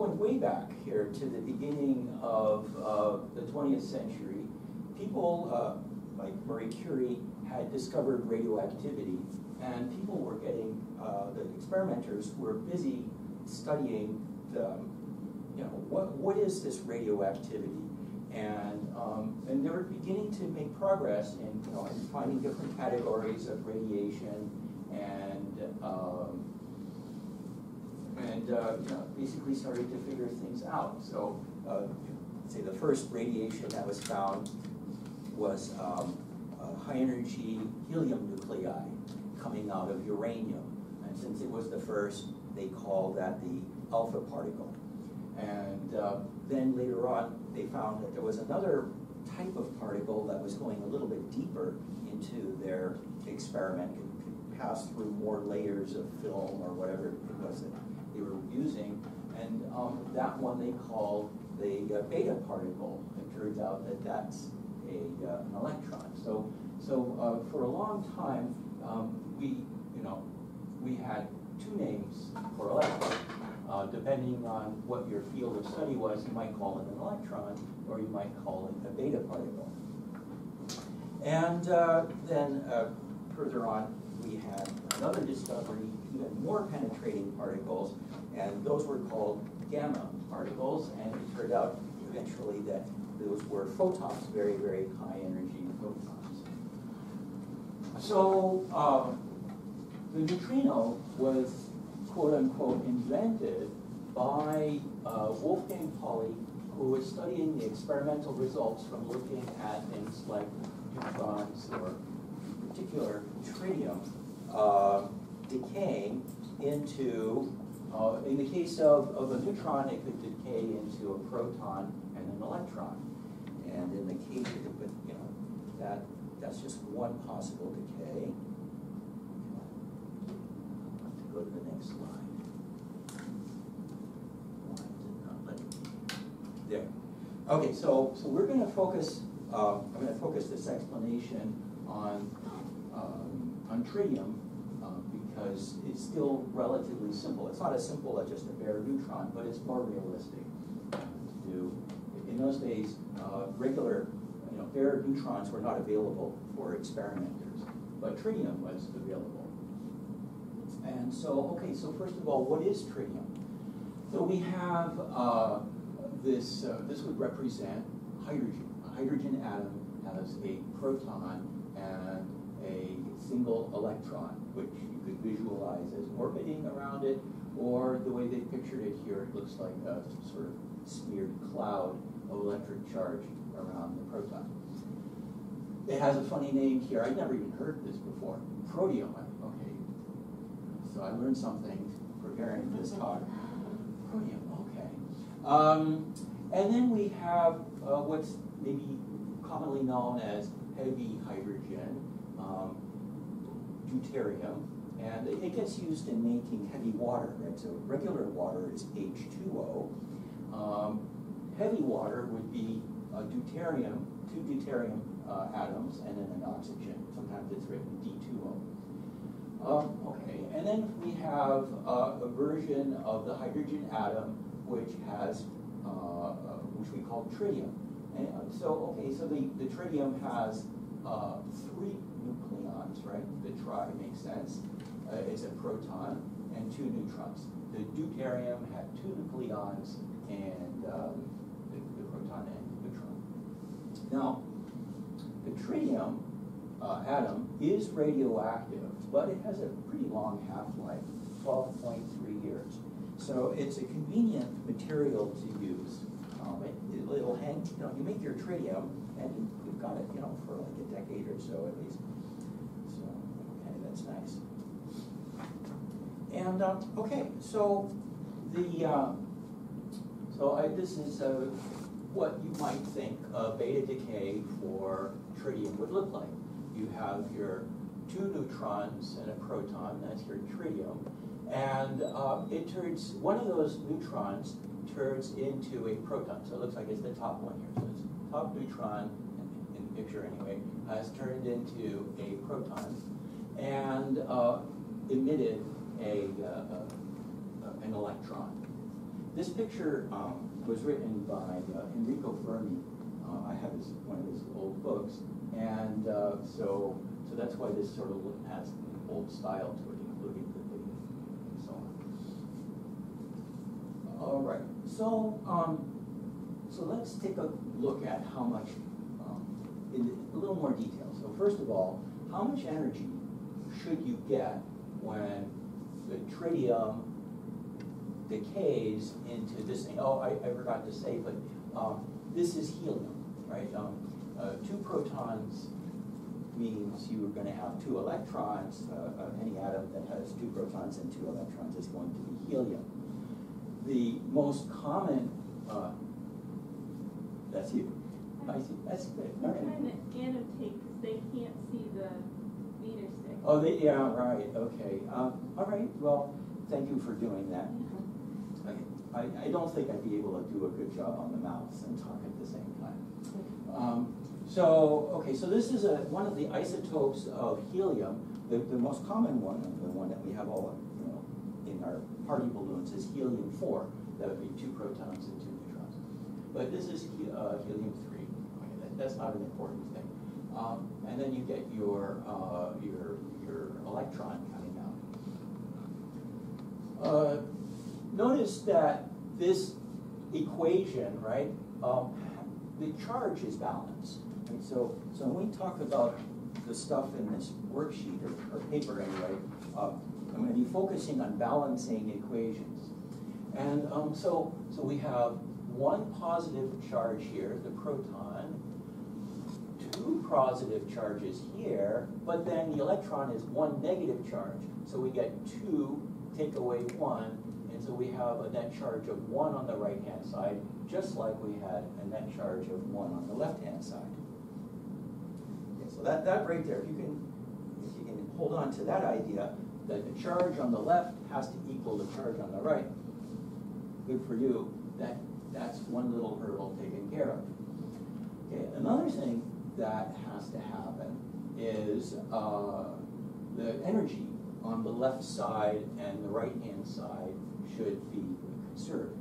going way back here to the beginning of uh, the 20th century, people uh, like Marie Curie had discovered radioactivity, and people were getting, uh, the experimenters were busy studying the, you know, what, what is this radioactivity? And, um, and they were beginning to make progress in, you know, in finding different categories of radiation and, um, and uh, you know, basically started to figure things out. So, uh, say the first radiation that was found was um, high energy helium nuclei coming out of uranium. And since it was the first, they called that the alpha particle. And uh, then later on, they found that there was another type of particle that was going a little bit deeper into their experiment, could, could pass through more layers of film or whatever it was that using. And um, that one they called the uh, beta particle. It turns out that that's a, uh, an electron. So, so uh, for a long time, um, we, you know, we had two names for electrons. Uh, depending on what your field of study was, you might call it an electron, or you might call it a beta particle. And uh, then uh, further on, we had another discovery, even more penetrating particles, and those were called gamma particles, and it turned out eventually that those were photons, very, very high energy photons. So um, the neutrino was quote unquote invented by uh, Wolfgang Pauli, who was studying the experimental results from looking at things like neutrons or in particular tritium uh, decaying into, uh, in the case of, of a neutron, it could decay into a proton and an electron. And in the case of, the, you know, that, that's just one possible decay. To go to the next slide. There. Okay, so, so we're gonna focus, um, I'm gonna focus this explanation on, um, on tritium, um, because it's still relatively simple. It's not as simple as just a bare neutron, but it's more realistic to do. In those days, uh, regular, you know, bare neutrons were not available for experimenters, but tritium was available. And so, okay, so first of all, what is tritium? So we have uh, this, uh, this would represent hydrogen. A hydrogen atom has a proton and a single electron, which could visualize as orbiting around it, or the way they pictured it here, it looks like a sort of smeared cloud of electric charge around the proton. It has a funny name here. I'd never even heard this before. Protium. Okay. So I learned something preparing this talk. Protium, okay. Um, and then we have uh, what's maybe commonly known as heavy hydrogen, um, deuterium, and it gets used in making heavy water, right? So regular water is H2O. Um, heavy water would be a deuterium, two deuterium uh, atoms, and then an oxygen. Sometimes it's written D2O. Um, okay, and then we have uh, a version of the hydrogen atom which has, uh, uh, which we call tritium. And uh, so, okay, so the, the tritium has uh, three nucleons, right? The tri makes sense. Uh, it's a proton and two neutrons. The deuterium had two nucleons and um, the, the, proton and the neutron. Now, the tritium uh, atom is radioactive, but it has a pretty long half-life, 12.3 years. So it's a convenient material to use. Um, it, will hang, you know, you make your tritium and you've got it, you know, for like a decade or so at least. So, okay, that's nice. And, uh, okay, so the, uh, so I, this is uh, what you might think a beta decay for tritium would look like. You have your two neutrons and a proton, that's your tritium, and uh, it turns, one of those neutrons turns into a proton. So it looks like it's the top one here. So it's top neutron, in, the picture anyway, has turned into a proton and uh, emitted a, uh, an electron. this picture um, was written by uh, Enrico Fermi. Uh, I have his, one of his old books, and uh, so so that's why this sort of has an old style to it, including the date and so on. All right, so um, so let's take a look at how much um, in a little more detail. So first of all, how much energy should you get when the tritium decays into this thing. Oh, I, I forgot to say, but um, this is helium, right? Um, uh, two protons means you are going to have two electrons. Uh, uh, any atom that has two protons and two electrons is going to be helium. The most common, uh, that's you. I see. That's good. I'm trying to annotate because they can't see the. Oh, they, yeah, right. Okay. Um, all right. Well, thank you for doing that. Okay. I, I don't think I'd be able to do a good job on the mouse and talk at the same time. Um, so, okay, so this is a, one of the isotopes of helium. The, the most common one, the one that we have all, you know, in our party balloons is helium-4. That would be two protons and two neutrons. But this is he- uh, helium-3. Okay, that, that's not an important thing. Um, and then you get your, uh, your, electron coming out. Uh, Notice that this equation, right, um, the charge is balanced. Right? So, so when we talk about the stuff in this worksheet or, or paper anyway, uh, I'm going to be focusing on balancing equations. And um, so, so we have one positive charge here, the proton, two positive charges here, but then the electron is one negative charge. So we get two, take away one, and so we have a net charge of one on the right-hand side, just like we had a net charge of one on the left-hand side. Okay, so that, that right there, if you can, if you can hold on to that idea, that the charge on the left has to equal the charge on the right, good for you. That, that's one little hurdle taken care of. Okay, another thing that has to happen is uh, the energy on the left side and the right-hand side should be conserved.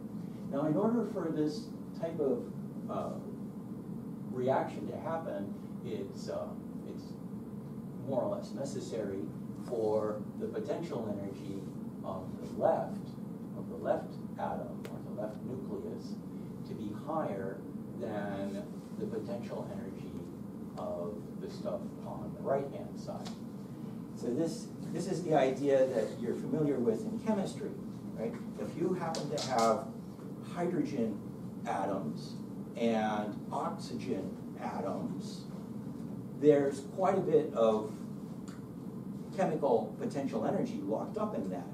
Now, in order for this type of uh, reaction to happen, it's, uh, it's more or less necessary for the potential energy of the left, of the left atom, or the left nucleus, to be higher than the potential energy of the stuff on the right-hand side. So this, this is the idea that you're familiar with in chemistry, right? If you happen to have hydrogen atoms and oxygen atoms, there's quite a bit of chemical potential energy locked up in that.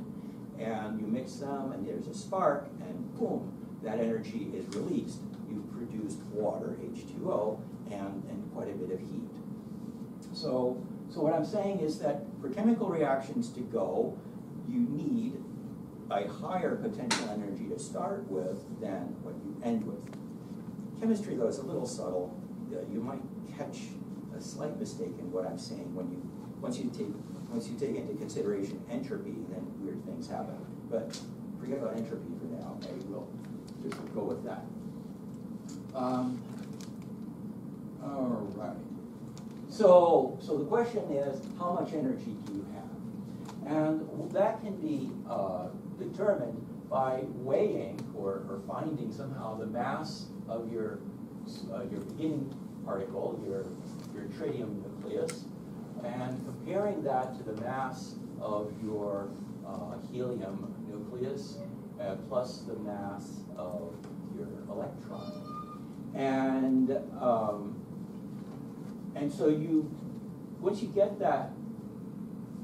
And you mix them and there's a spark and boom, that energy is released. You've produced water, H2O, and, and quite a bit of heat. So, so what I'm saying is that for chemical reactions to go, you need a higher potential energy to start with than what you end with. Chemistry, though, is a little subtle. Uh, You might catch a slight mistake in what I'm saying when you, once you take, once you take into consideration entropy, then weird things happen. But forget about entropy for now, okay? We'll just go with that. Um, all right. So, so the question is, how much energy do you have? And that can be uh, determined by weighing or, or finding somehow the mass of your, uh, your beginning particle, your, your tritium nucleus, and comparing that to the mass of your uh, helium nucleus uh, plus the mass of your electron. And um, and so you, once you get that,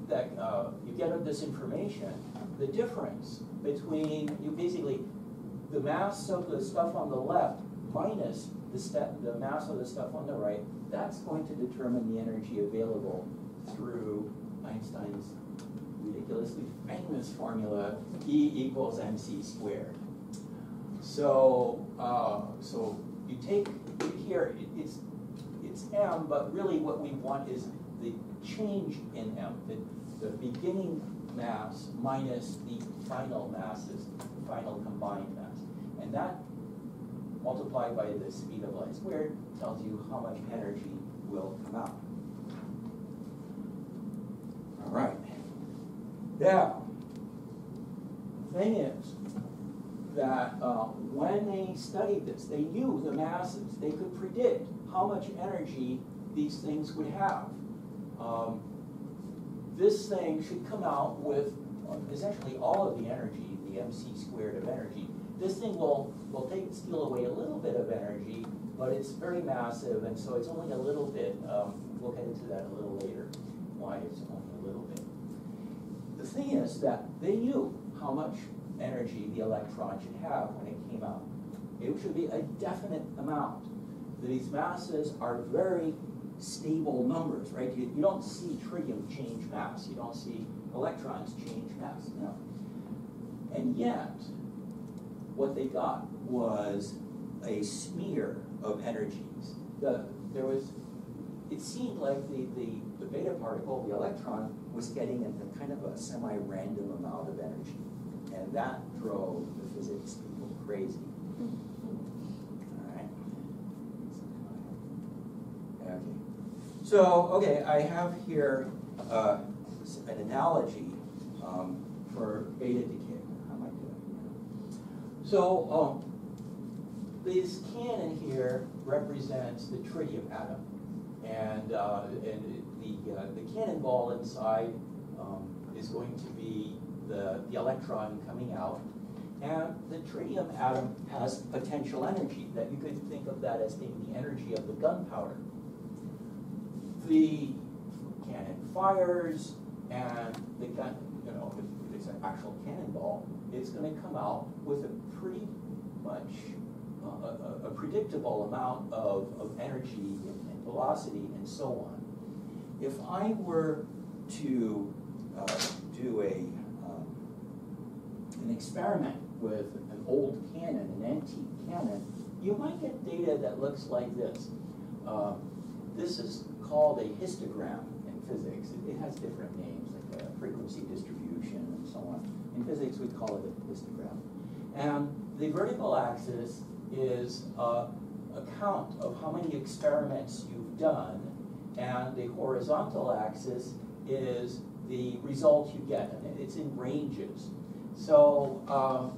that uh, you get this information, the difference between you basically the mass of the stuff on the left minus the step, the mass of the stuff on the right, that's going to determine the energy available through Einstein's ridiculously famous formula E equals mc squared. So, uh, so you take here, it- it's it's m, but really what we want is the change in m, the, the beginning mass minus the final masses, the final combined mass. And that multiplied by the speed of light squared tells you how much energy will come out. All right. Now, the thing is that uh, when they studied this, they knew the masses. They could predict how much energy these things would have. Um, this thing should come out with uh, essentially all of the energy, the mc squared of energy. This thing will, will take, steal away a little bit of energy, but it's very massive, and so it's only a little bit. Um, we'll get into that a little later, why it's only a little bit. The thing is that they knew how much energy the electron should have when it came out. It should be a definite amount. These masses are very stable numbers, right? You, you don't see tritium change mass. You don't see electrons change mass. No. And yet, what they got was a smear of energies. The, there was, it seemed like the, the, the beta particle, the electron, was getting a, kind of a semi-random amount of energy. And that drove the physics people crazy. All right. Okay. So, okay, I have here uh, an analogy um, for beta decay. How am I doing? So, um, this cannon here represents the tritium atom. And, uh, and the, uh, the cannonball inside um, is going to be the, the electron coming out. And the tritium atom has potential energy that you could think of that as being the energy of the gunpowder. The cannon fires, and the gun, you know, if it's an actual cannonball, it's going to come out with a pretty much uh, a, a, predictable amount of, of energy and, and, velocity and so on. If I were to uh, do a an experiment with an old cannon, an antique cannon, you might get data that looks like this. Uh, this is called a histogram in physics. It, it has different names, like a frequency distribution and so on. In physics, we call it a histogram. And the vertical axis is a, a count of how many experiments you've done, and the horizontal axis is the result you get, and it's in ranges. So, um,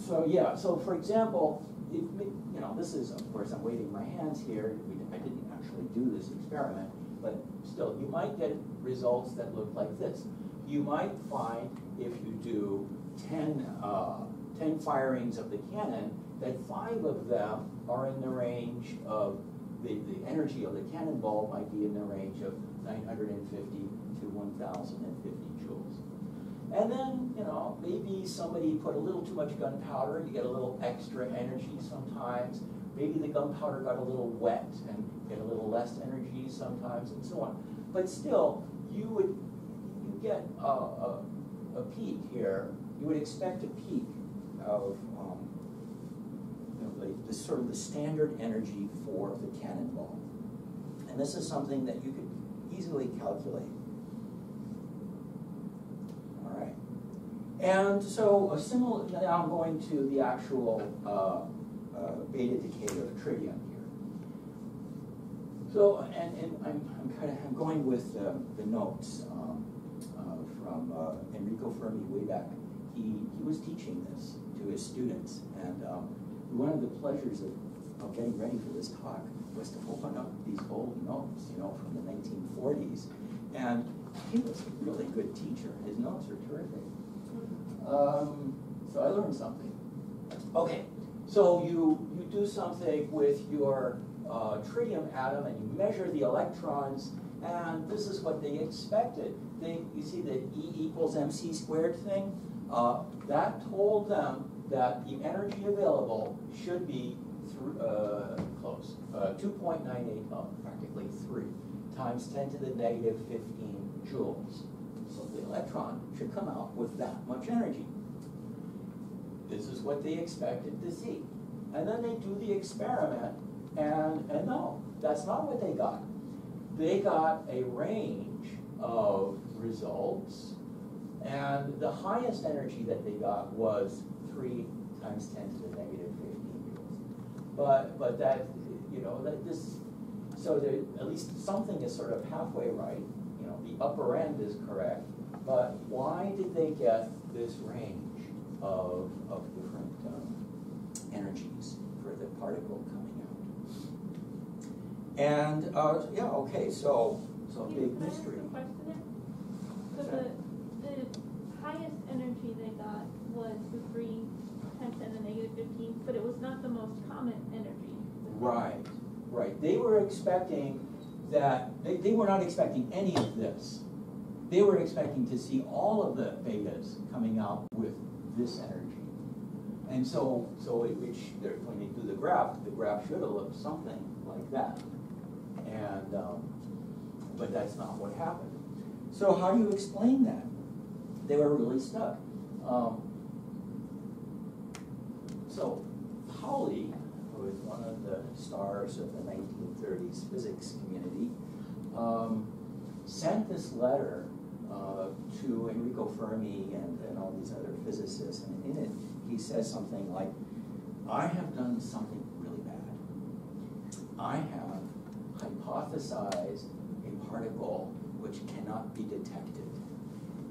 so yeah, so for example, you know, this is, of course, I'm waving my hands here. I didn't actually do this experiment, but still, you might get results that look like this. You might find, if you do 10, uh, 10 firings of the cannon, that five of them are in the range of, the, the energy of the cannonball might be in the range of 950 to 1050 joules. And then, you know, maybe somebody put a little too much gunpowder, you get a little extra energy sometimes. Maybe the gunpowder got a little wet and get a little less energy sometimes and so on. But still, you would you get a, a, a peak here. You would expect a peak of um, you know, the, the sort of the standard energy for the cannonball. And this is something that you could easily calculate. All right. And so a similar, now I'm going to the actual uh, uh, beta decay of tritium here. So, and, and I'm, I'm kind of I'm going with uh, the notes um, uh, from uh, Enrico Fermi way back. He, he was teaching this to his students, and um, one of the pleasures of, of getting ready for this talk was to open up these old notes, you know, from the 1940s. And he was a really good teacher. His notes are terrific. Um, so I learned something. Okay, so you, you do something with your uh, tritium atom and you measure the electrons, and this is what they expected. They, you see the E equals mc squared thing? Uh, that told them that the energy available should be uh, close, uh, 2.98, uh, practically 3, times 10 to the negative 15 joules. The electron should come out with that much energy. This is what they expected to see. And then they do the experiment, and, and no, that's not what they got. They got a range of results And the highest energy that they got was three times ten to the negative fifteen joules. But, but that, you know, that this, so there, at least something is sort of halfway right, the upper end is correct. But why did they get this range of, of different, um, energies for the particle coming out? And, uh, yeah, okay, so, so big can ask mystery. a question there? So the, the highest energy they got was the three times ten to the negative fifteen, but it was not the most common energy. Right, right. They were expecting that, they, they were not expecting any of this. They were expecting to see all of the betas coming out with this energy. And so, so it, which, they're- they do the graph, the graph should have looked something like that. And, um, but that's not what happened. So how do you explain that? They were really stuck. Um, so Pauli, one of the stars of the nineteen thirties physics community, um, sent this letter uh, to Enrico Fermi and, and all these other physicists, and in it, he says something like, I have done something really bad. I have hypothesized a particle which cannot be detected.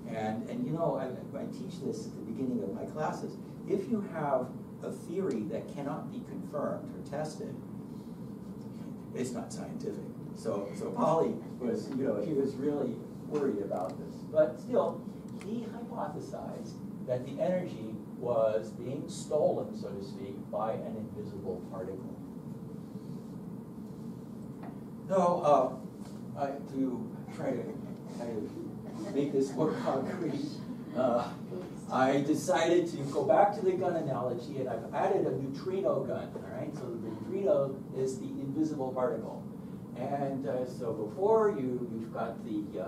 And, and you know, I, I teach this at the beginning of my classes. If you have a theory that cannot be confirmed or tested, it's not scientific. So, so Pauli was, you know, he was really worried about this. But still, he hypothesized that the energy was being stolen, so to speak, by an invisible particle. So, uh, I, to try to kind of make this more concrete, uh, I decided to go back to the gun analogy, and I've added a neutrino gun, all right? So the neutrino is the invisible particle. And uh, so before you, you've got the uh,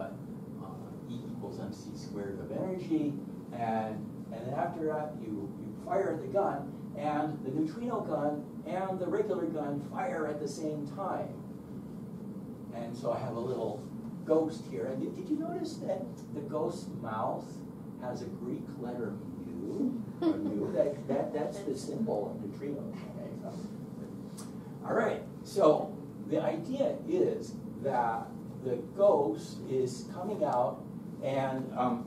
uh, E equals mc squared of energy, and, and then after that, you, you fire the gun, and the neutrino gun and the regular gun fire at the same time. And so I have a little ghost here. And did, did you notice that the ghost's mouth has a Greek letter nu? That, that, that's the symbol of neutrinos. Okay. All right, so the idea is that the ghost is coming out and um,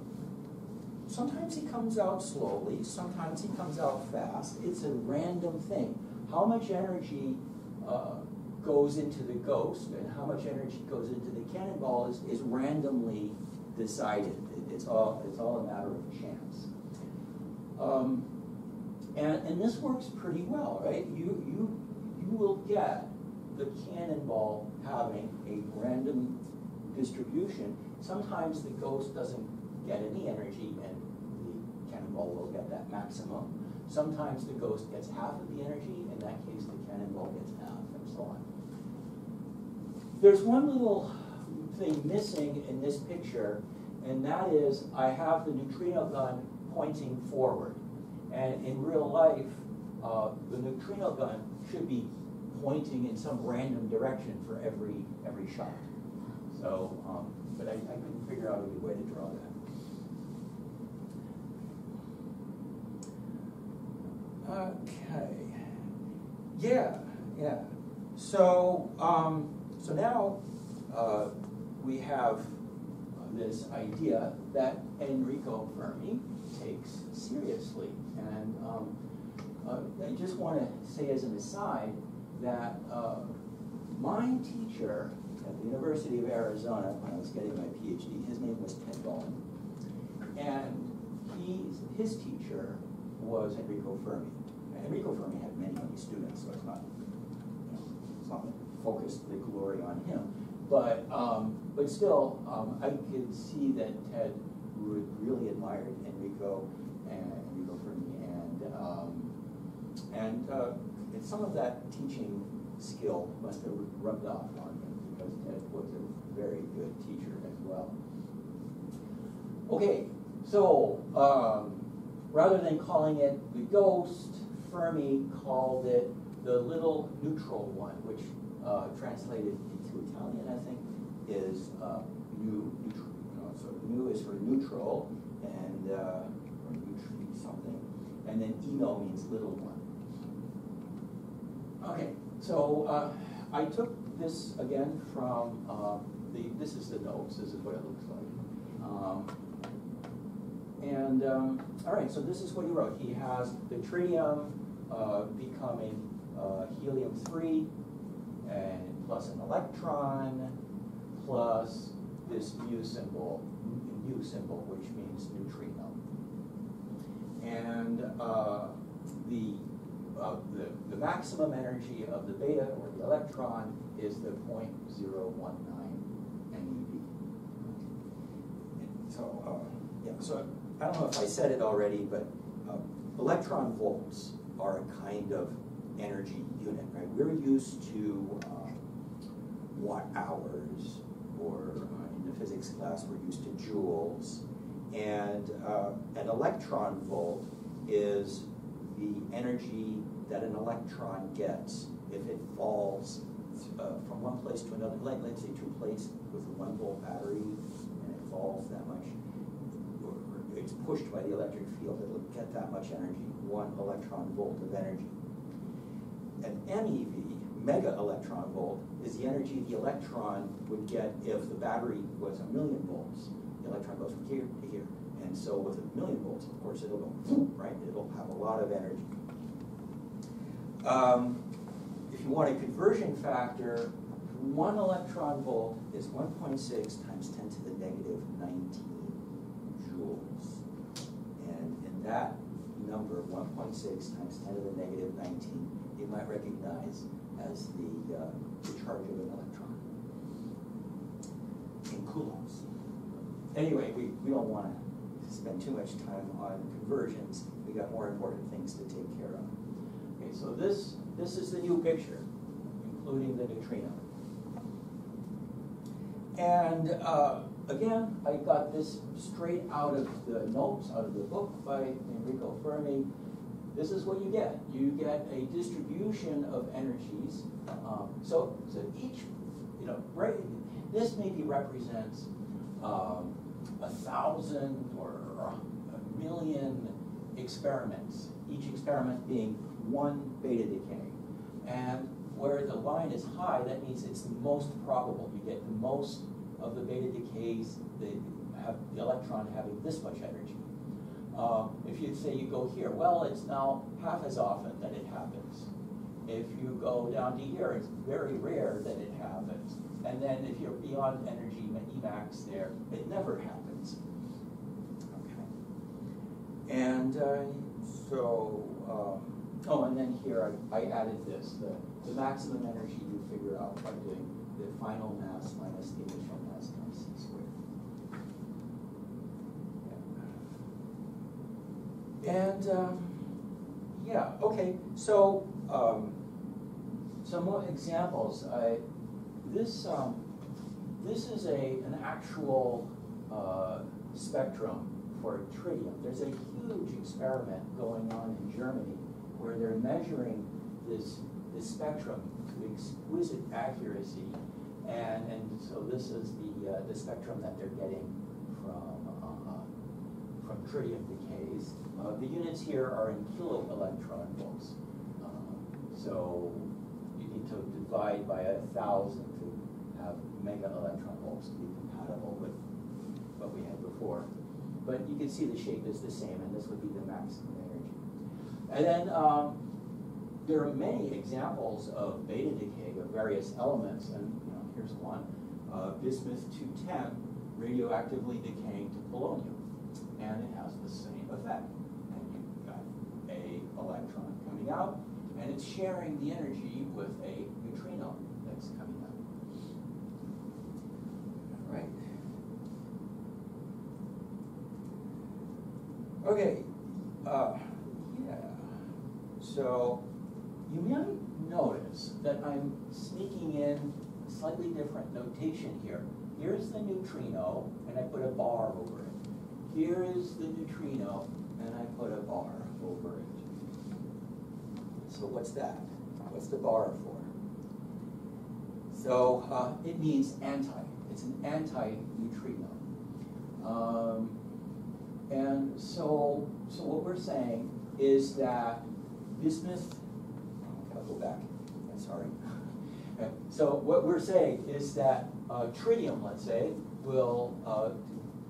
sometimes he comes out slowly, sometimes he comes out fast. It's a random thing. How much energy uh, goes into the ghost and how much energy goes into the cannonball is, is randomly decided. It- It's all, it's all a matter of chance. Um, and, and this works pretty well, right? You, you, you will get the cannonball having a random distribution. Sometimes the ghost doesn't get any energy and the cannonball will get that maximum. Sometimes the ghost gets half of the energy, in that case the cannonball gets half, and so on. There's one little thing missing in this picture, and that is I have the neutrino gun pointing forward. And in real life, uh, the neutrino gun should be pointing in some random direction for every, every shot. So, um, but I, I couldn't figure out a good way to draw that. Okay. Yeah, yeah. So, um, so now, uh, we have this idea that Enrico Fermi takes seriously. And, um, uh, I just want to say as an aside that, uh, my teacher at the University of Arizona, when I was getting my PhD, his name was Ted Bowen. And he's, his teacher was Enrico Fermi. Enrico Fermi had many, many students, so it's not, you know, it's not focused the glory on him. But, um, but still, um, I could see that Ted re- really admired Enrico and Enrico Fermi, and um, and uh, and some of that teaching skill must have rubbed off on him because Ted was a very good teacher as well. Okay, so um, rather than calling it the ghost, Fermi called it the little neutral one, which uh, translated into Italian, I think, is uh, nu, neutral. Is for neutral, and uh, or neutri something, and then ino means little one. Okay, so, uh, I took this again from, uh, the, this is the notes, this is what it looks like. Um, and, um, all right, so this is what he wrote. He has the tritium, uh, becoming, uh, helium-3, and plus an electron, plus this nu symbol, nu symbol, which means neutrino. And uh, the, uh, the, the maximum energy of the beta or the electron is the 0.019 MeV. So, uh, yeah, so I don't know if I said it already, but uh, electron volts are a kind of energy unit, right? We're used to uh, watt hours, or uh, physics class, we're used to joules. And uh, an electron volt is the energy that an electron gets if it falls uh, from one place to another. Like, let's say two plates with a one volt battery, and it falls that much, or it's pushed by the electric field, it'll get that much energy, one electron volt of energy. An MEV, mega electron volt, is the energy the electron would get if the battery was a million volts. The electron goes from here to here. And so with a million volts, of course, it'll go, right? It'll have a lot of energy. Um, if you want a conversion factor, one electron volt is 1.6 times 10 to the negative 19 joules. And in that number, 1.6 times 10 to the negative 19, you might recognize as the, uh, the charge of an electron in coulombs. Anyway, we, we don't want to spend too much time on conversions. We got more important things to take care of. Okay, so this, this is the new picture, including the neutrino. And uh, again, I got this straight out of the notes, out of the book by Enrico Fermi. This is what you get. You get a distribution of energies. Um, so, so each, you know, right, this maybe represents um, a thousand or a million experiments, each experiment being one beta decay. And where the line is high, that means it's the most probable. You get the most of the beta decays that have the electron having this much energy. Uh, if you say you go here, well, it's now half as often that it happens. If you go down to here, it's very rare that it happens. And then if you're beyond energy Emax there, it never happens. Okay. And uh, so, um, oh, and then here I, I added this, the, the maximum energy you figure out by doing the final mass minus the initial mass times c squared. Yeah. And um, yeah, okay, so um, some more examples. I, this, um, this is a, an actual uh, spectrum for tritium. There's a huge experiment going on in Germany where they're measuring this, this spectrum to exquisite accuracy. And, and so this is the, uh, the spectrum that they're getting tritium decays. Uh, the units here are in kilo electron volts. Uh, so you need to divide by a thousand to have mega electron volts to be compatible with what we had before. But you can see the shape is the same, and this would be the maximum energy. And then um, there are many examples of beta decay of various elements, and you know, here's one. Uh, bismuth 210 radioactively decaying to polonium, and it has the same effect. And you've got a electron coming out, and it's sharing the energy with a neutrino that's coming out. Right. Okay. Uh, yeah. So you might notice that I'm sneaking in slightly different notation here. Here's the neutrino, and I put a bar over it. Here is the neutrino, and I put a bar over it. So what's that? What's the bar for? So uh, it means anti. It's an anti-neutrino. Um, and so, so what we're saying is that bismuth, I'll go back, I'm sorry. So what we're saying is that uh, tritium, let's say, will uh,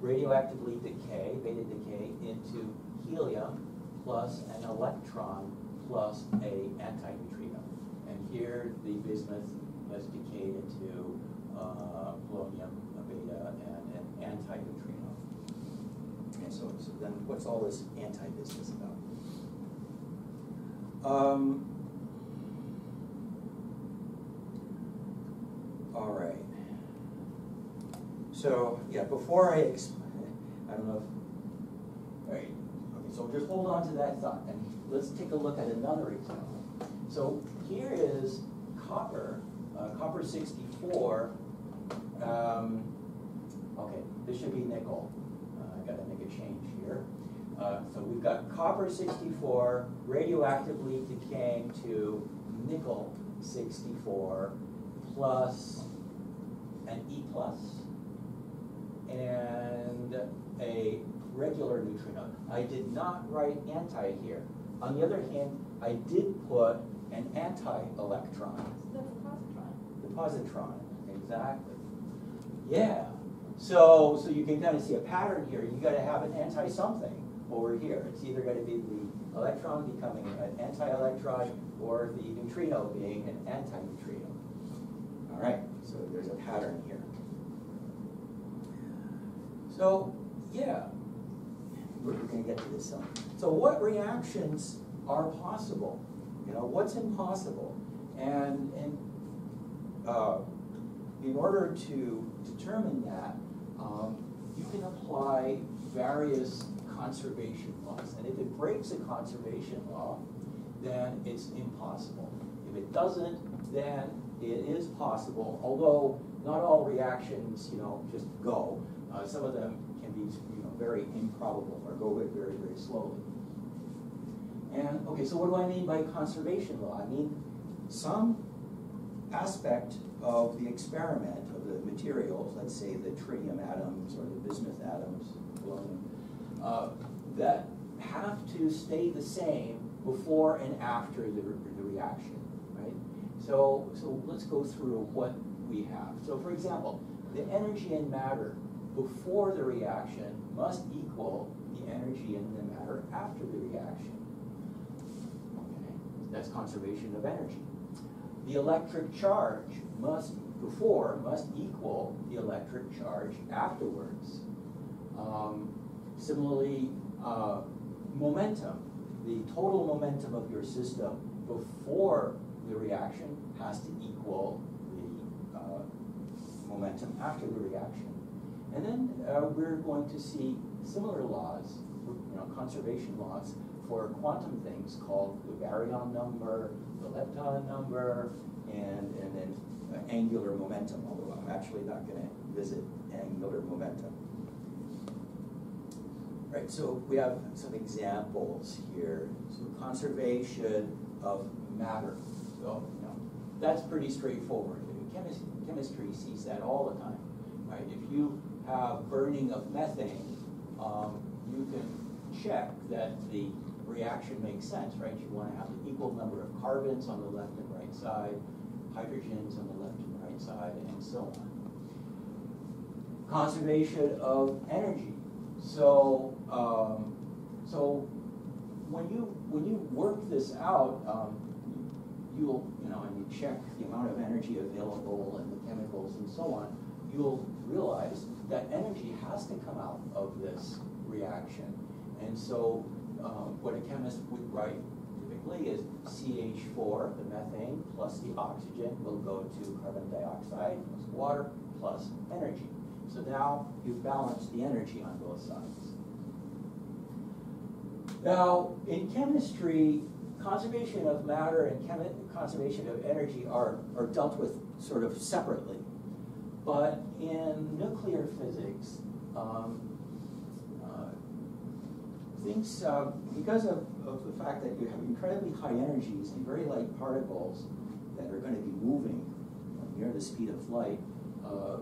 radioactively decay, beta decay, into helium plus an electron plus a antineutrino. And here, the bismuth has decayed into uh, polonium, a beta, and an antineutrino. And so, so then what's all this anti-business about? Um, all right. So, yeah, before I, I don't know if, all right, okay, so just hold on to that thought, and let's take a look at another example. So here is copper, uh, copper sixty-four, um, okay, this should be nickel. Uh, I gotta make a change here. Uh, so we've got copper sixty-four radioactively decaying to nickel sixty-four plus an E plus and a regular neutrino. I did not write anti here. On the other hand, I did put an anti-electron That's a positron. the positron, exactly. Yeah, so, so you can kind of see a pattern here, you gotta have an anti-something over here. It's either gonna be the electron becoming an anti-electron, or the neutrino being an anti-neutrino. All right, so there's a pattern here. So, yeah, we're we're gonna get to this some. So what reactions are possible? You know, what's impossible? And, and, uh, in order to determine that, um, you can apply various conservation laws. And if it breaks a conservation law, then it's impossible. If it doesn't, then it is possible, although not all reactions, you know, just go. Uh, some of them can be, you know, very improbable or go very, very slowly. And, okay, so what do I mean by conservation law? I mean, some aspect of the experiment, of the materials, let's say the tritium atoms or the bismuth atoms, uh, that have to stay the same before and after the, the reaction, right? So, so let's go through what we have. So for example, the energy in matter before the reaction must equal the energy in the matter after the reaction. Okay, That's conservation of energy. The electric charge must, before, must equal the electric charge afterwards. Um, Similarly, uh, momentum, the total momentum of your system before the reaction has to equal the uh, momentum after the reaction. And then uh, we're going to see similar laws, you know, conservation laws for quantum things called the baryon number, the lepton number, and, and then uh, angular momentum, although I'm actually not going to visit angular momentum. Right, so we have some examples here. So conservation of matter. So, you know, that's pretty straightforward. Chemistry, chemistry sees that all the time, right? If you have burning of methane, um, you can check that the reaction makes sense, right? You want to have an equal number of carbons on the left and right side, hydrogens on the left and right side, and so on. Conservation of energy. So, um, so when you when you work this out, um, you'll you know, and you check the amount of energy available and the chemicals and so on, you'll realize that energy has to come out of this reaction. And so, um, what a chemist would write typically is CH4, the methane, plus the oxygen will go to carbon dioxide plus water plus energy. So now you've balanced the energy on both sides. Now, in chemistry, conservation of matter and conservation of energy are, are dealt with sort of separately. But in nuclear physics, um, uh, things, uh, because of, of the fact that you have incredibly high energies and very light particles that are going to be moving near the speed of light, uh,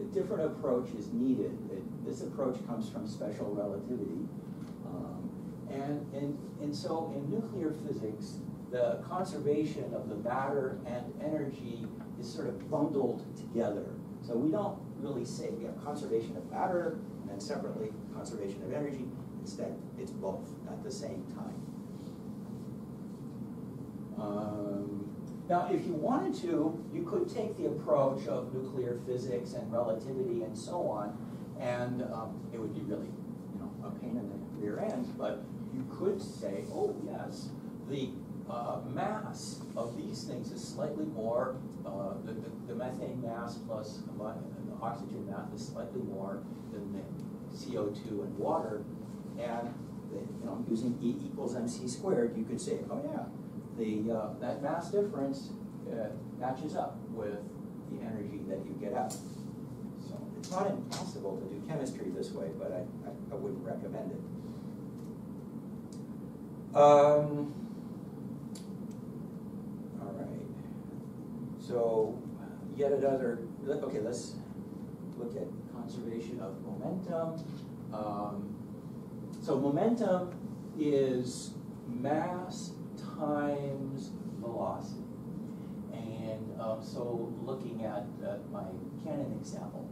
a different approach is needed. It, this approach comes from special relativity. And, and, and so in nuclear physics, the conservation of the matter and energy is sort of bundled together. So we don't really say we have conservation of matter and then separately conservation of energy. Instead, it's both at the same time. Um, now, if you wanted to, you could take the approach of nuclear physics and relativity and so on, and um, it would be really, you know, a pain in the rear end, but you could say, oh, yes, the uh, mass of these things is slightly more, uh, the, the, the methane mass plus the oxygen mass is slightly more than the CO2 and water, and the, you know, using E equals mc squared, you could say, oh yeah, the, uh, that mass difference uh, matches up with the energy that you get out. So it's not impossible to do chemistry this way, but I, I, I wouldn't recommend it. Um, all right. So yet another, okay, let's look at conservation of momentum. Um, so momentum is mass times velocity. And um, so looking at uh, my cannon example,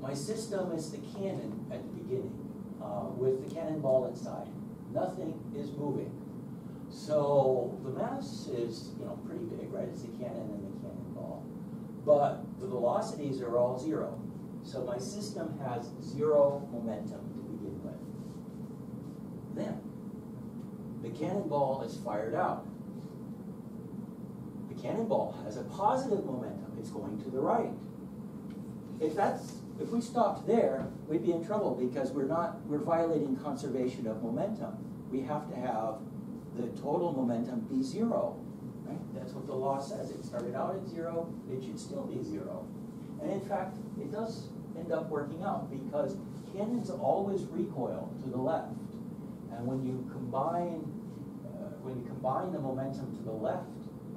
my system is the cannon at the beginning uh, with the cannonball inside. Nothing is moving. So the mass is you know pretty big, right? It's the cannon and the cannonball. But the velocities are all zero. So my system has zero momentum to begin with. Then the cannonball is fired out. The cannonball has a positive momentum. It's going to the right. If that's if we stopped there, we'd be in trouble because we're not we're violating conservation of momentum. We have to have the total momentum be zero. Right? That's what the law says. It started out at zero, it should still be zero. And in fact, it does end up working out because cannons always recoil to the left. And when you combine uh, when you combine the momentum to the left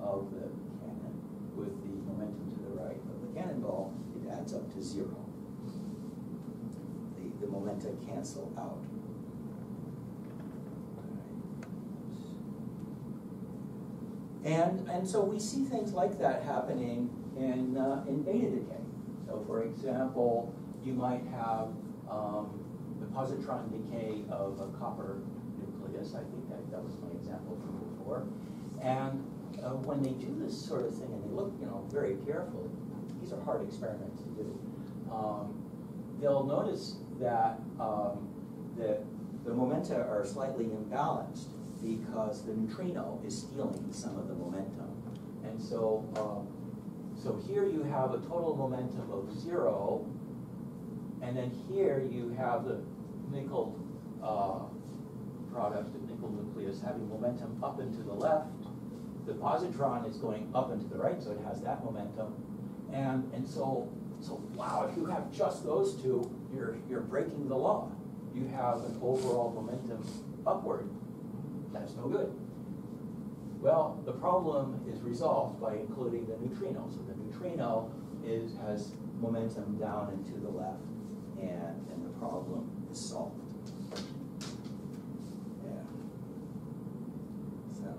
of the cannon with the momentum to the right of the cannonball, it adds up to zero. The, the momenta cancel out. And, and so we see things like that happening in, uh, in beta decay. So for example, you might have um, the positron decay of a copper nucleus. I think that, that was my example from before. And uh, when they do this sort of thing, and they look, you know, very carefully, these are hard experiments to do. Um, they'll notice that um, the, the momenta are slightly imbalanced because the neutrino is stealing some of the momentum. And so, um, so here you have a total momentum of zero, and then here you have the nickel uh, product, the nickel nucleus, having momentum up and to the left. The positron is going up and to the right, so it has that momentum. And, and so, so wow, if you have just those two, you're, you're breaking the law. You have an overall momentum upward. That's no good. Well, the problem is resolved by including the neutrino. So the neutrino is, has momentum down and to the left, and, and the problem is solved. Yeah. So,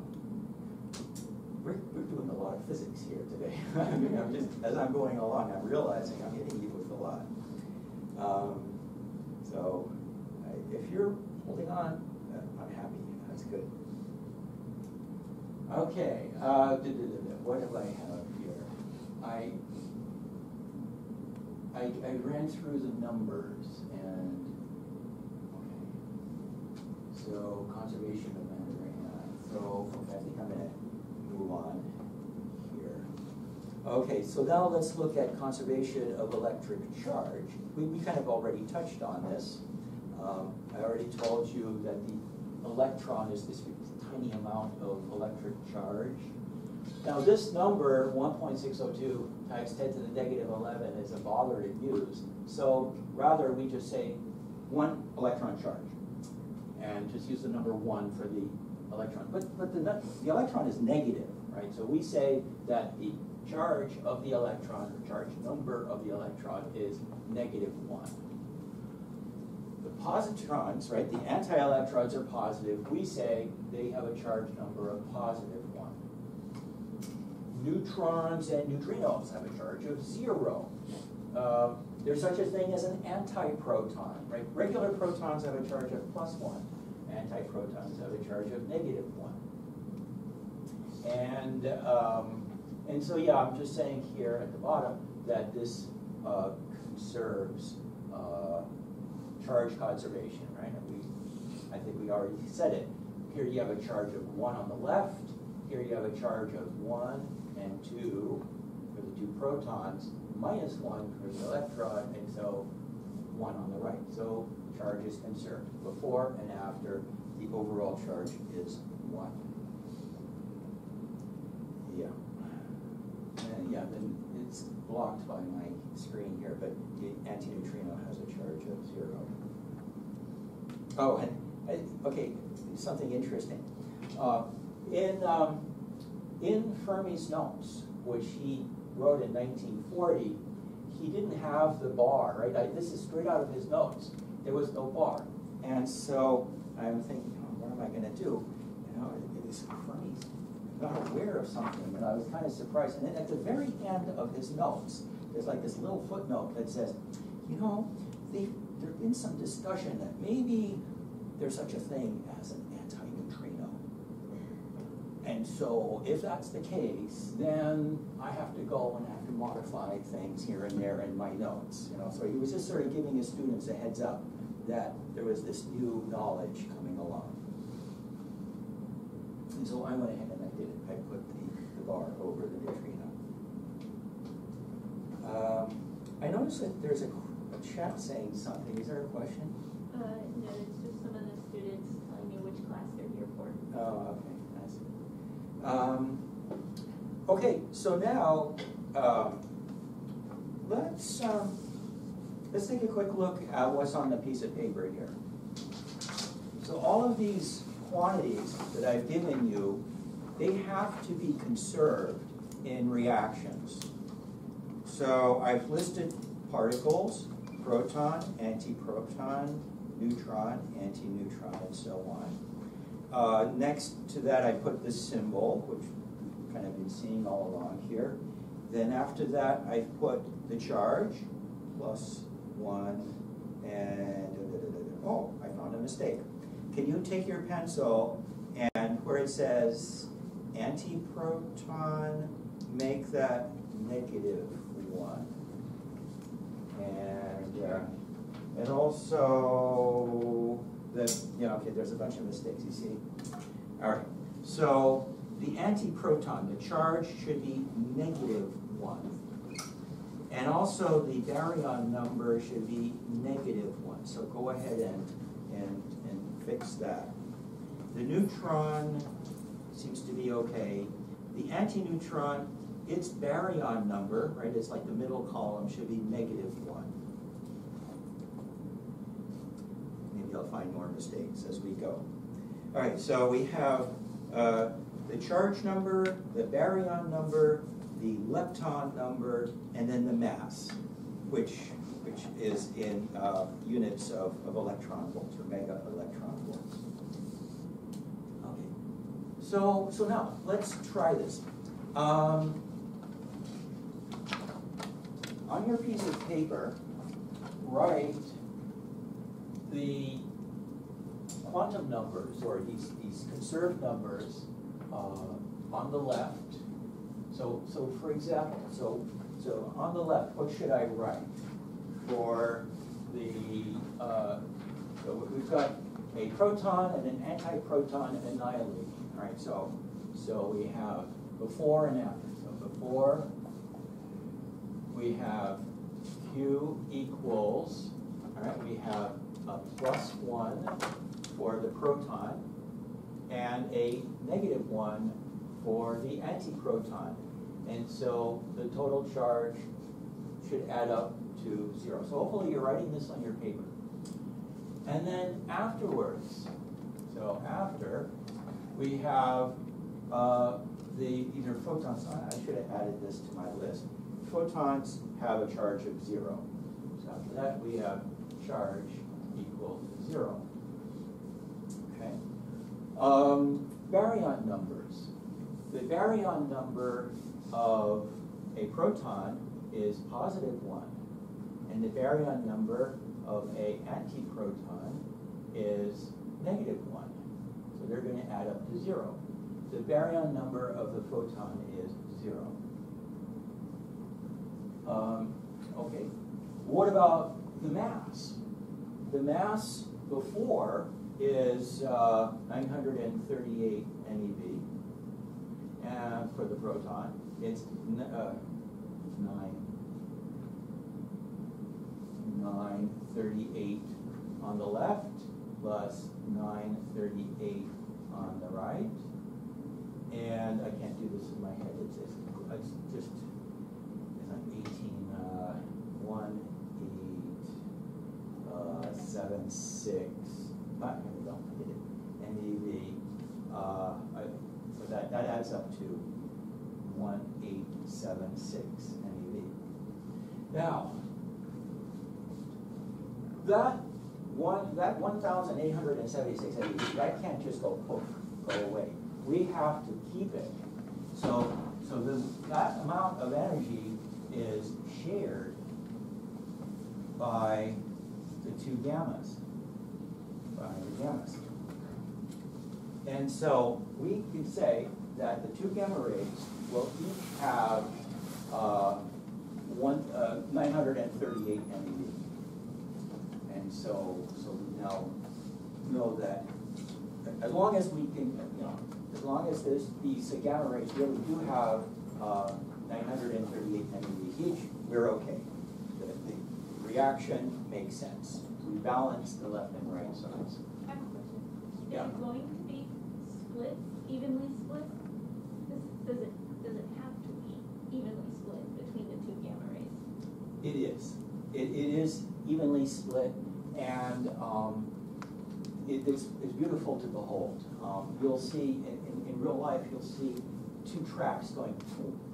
we're, we're doing a lot of physics here today. I mean, I'm just, as I'm going along, I'm realizing I'm hitting you with a lot. Um, so, if you're holding on, I'm happy. Good. Okay, uh, duh, duh, duh, what do I have here? I, I, I ran through the numbers and, okay. So conservation of yeah. so, okay, I think I'm gonna move on here. Okay, so now let's look at conservation of electric charge. We, we kind of already touched on this. Um, I already told you that the electron is this tiny amount of electric charge. Now this number, one point six oh two times ten to the negative eleven is a bother to use. So rather, we just say one electron charge. And just use the number one for the electron. But, but the, the electron is negative, right? So we say that the charge of the electron, or charge number of the electron is negative one. Positrons, right, the anti-electrons are positive, we say they have a charge number of positive one. Neutrons and neutrinos have a charge of zero. Uh, There's such a thing as an antiproton, right? Regular protons have a charge of plus one, antiprotons have a charge of negative one. And, um, and so, yeah, I'm just saying here at the bottom that this uh, conserves uh, charge conservation, right? And we, I think we already said it. Here you have a charge of one on the left, here you have a charge of one and two for the two protons, minus one for the electron, and so one on the right. So charge is conserved. Before and after, the overall charge is one. Yeah. And yeah, then it's blocked by my screen here, but the antineutrino has a charge of zero. Oh, and, I- okay, something interesting. Uh, In, um, in Fermi's notes, which he wrote in nineteen forty, he didn't have the bar, right? I- This is straight out of his notes. There was no bar. And so I'm thinking, oh, what am I gonna do? You know, it is Fermi's not aware of something, and I was kind of surprised. And then at the very end of his notes, there's like this little footnote that says, you know, they, there's been some discussion that maybe there's such a thing as an anti-neutrino. And so if that's the case, then I have to go and have to modify things here and there in my notes, you know. So he was just sort of giving his students a heads up that there was this new knowledge coming along. And so I went ahead and I did it. I put the, the bar over the neutrino. Um, I noticed that there's a, a chat saying something. Is there a question? Uh, no, it's just some of the students telling me which class they're here for. Oh, okay, I see. Um, okay, so now, um, let's, um, let's take a quick look at what's on the piece of paper here. So all of these quantities that I've given you, they have to be conserved in reactions. So I've listed particles, proton, antiproton, neutron, antineutron, and so on. Uh, next to that, I put the symbol, which you've kind of been seeing all along here. Then after that, I put the charge, plus one, and, oh, I found a mistake. Can you take your pencil and where it says antiproton, make that negative one. And, yeah. And also, that you know, okay, there's a bunch of mistakes, you see. All right, so the antiproton, the charge should be negative 1. And also the baryon number should be negative 1. So go ahead and, and, and fix that. The neutron seems to be okay. The antineutron, its baryon number, right, it's like the middle column, should be negative 1. you'll find more mistakes as we go. All right, so we have uh, the charge number, the baryon number, the lepton number, and then the mass, which which is in uh, units of, of electron volts or mega electron volts. Okay, so so now let's try this. Um, on your piece of paper, write the quantum numbers, or these, these conserved numbers, uh, on the left. So, so for example, so, so on the left, what should I write for the, uh, so we've got a proton and an antiproton annihilating, all right? So, so we have before and after. So before, we have Q equals, all right, we have a plus one for the proton and a negative one for the antiproton. And so the total charge should add up to zero. So hopefully you're writing this on your paper. And then afterwards, so after, we have uh, the, either photons, I should have added this to my list. Photons have a charge of zero. So after that, we have charge zero. Okay? Um, baryon numbers. The baryon number of a proton is positive one, and the baryon number of a antiproton is negative one. So they're going to add up to zero. The baryon number of the photon is zero. Um, okay, what about the mass? The mass before is uh, 938 MeV. And for the proton, it's uh, 9, 938 on the left plus 938 on the right. And I can't do this in my head, it's just, it's just, it's like 18, uh, 1, 8, 7, 6, not, here we go, I did it, MeV. Uh, I, so that, that adds up to 1876 MeV. Now, that one, that one thousand eight hundred and seventy-six MeV, that can't just go poof, go away. We have to keep it. So, so the, that amount of energy is shared by the two gammas, by the gammas. And so we can say that the two gamma rays will each have uh, one, uh, 938 MeV. And so, so we now know that as long as we can, you know, as long as this, these gamma rays really do have uh, 938 MeV each, we're okay. Reaction makes sense. We balance the left and right sides. I have a question. Yeah. Is it going to be split, evenly split? Does, does it, does it have to be evenly split between the two gamma rays? It is. It, it is evenly split, and um, it is it's beautiful to behold. Um, you'll see, in, in, in real life, you'll see two tracks going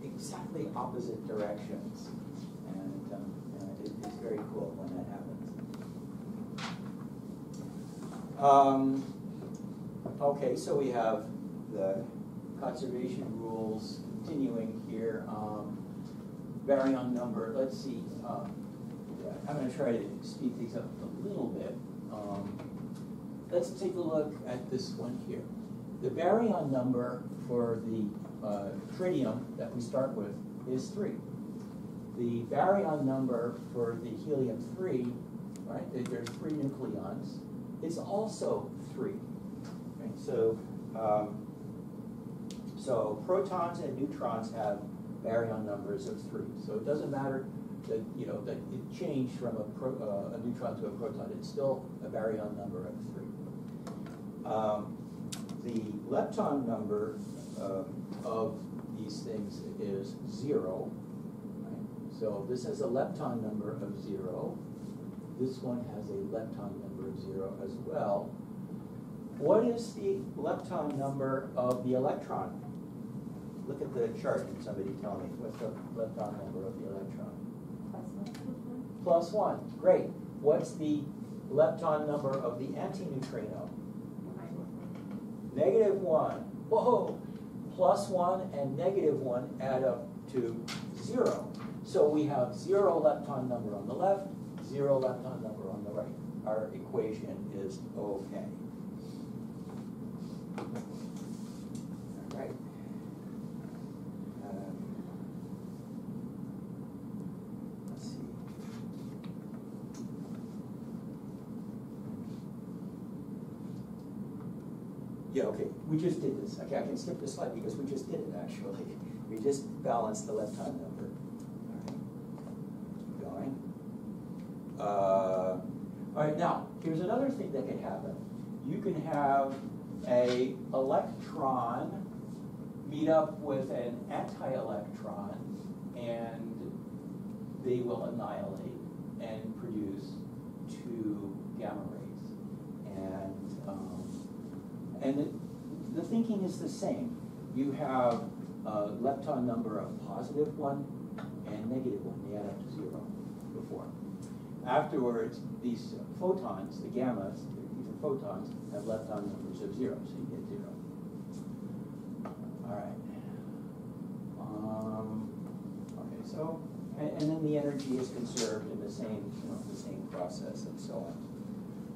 exactly opposite directions. And, um, and it, it's very cool when that happens. Um, okay, so we have the conservation rules continuing here. Um, baryon number, let's see, um, yeah, I'm gonna try to speed things up a little bit. Um, Let's take a look at this one here. The baryon number for the uh, tritium that we start with is three the baryon number for the helium-3, right, there's three nucleons, It's also 3. Right? So, um, so protons and neutrons have baryon numbers of 3. So it doesn't matter that, you know, that it changed from a, pro, uh, a neutron to a proton. It's still a baryon number of 3. Um, the lepton number um, of these things is 0. So this has a lepton number of zero. This one has a lepton number of zero as well. What is the lepton number of the electron? Look at the chart and somebody tell me, what's the lepton number of the electron? Plus one, great. What's the lepton number of the antineutrino? Negative one. Whoa! Plus one and negative one add up to zero. So we have zero lepton number on the left, zero lepton number on the right. Our equation is okay. All right. Um, Let's see. Yeah, okay, we just did this. Okay, I can skip this slide because we just did it, actually. We just balanced the left-hand number. All right. Keep Going. Uh, All right, now, here's another thing that can happen. You can have a electron meet up with an anti-electron, and they will annihilate and produce two gamma rays. And, um, and the, the thinking is the same. You have a lepton number of positive one and negative one, they add up to zero before. Afterwards, these photons, the gammas, photons have lepton numbers of zero, so you get zero. All right. Um, okay, so, and, and then the energy is conserved in the same, you know, the same process and so on.